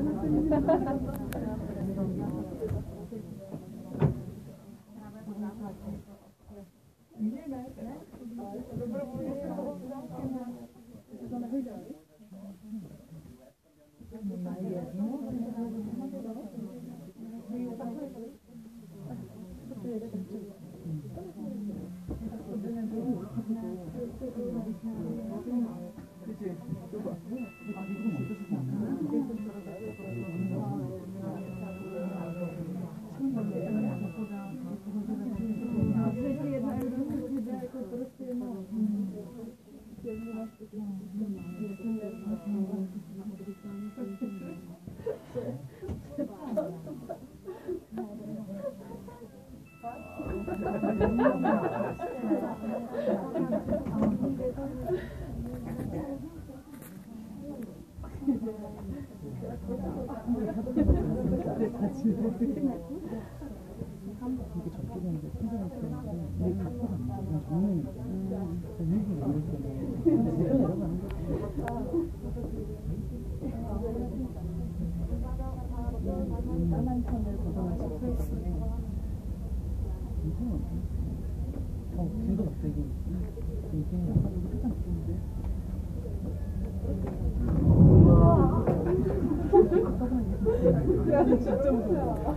ハハハハ! 이게 이제 생각할 때 이게 각도가 안. 정면이니까. 위기 이럴 때는 근데 내려 내려가는 거 벗어나지 못했기 때문에 괜찮아. 어, 길도 갑자기 이게 가장 좋은데. 야 진짜 무서워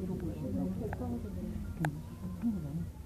이러고 있어요. 음.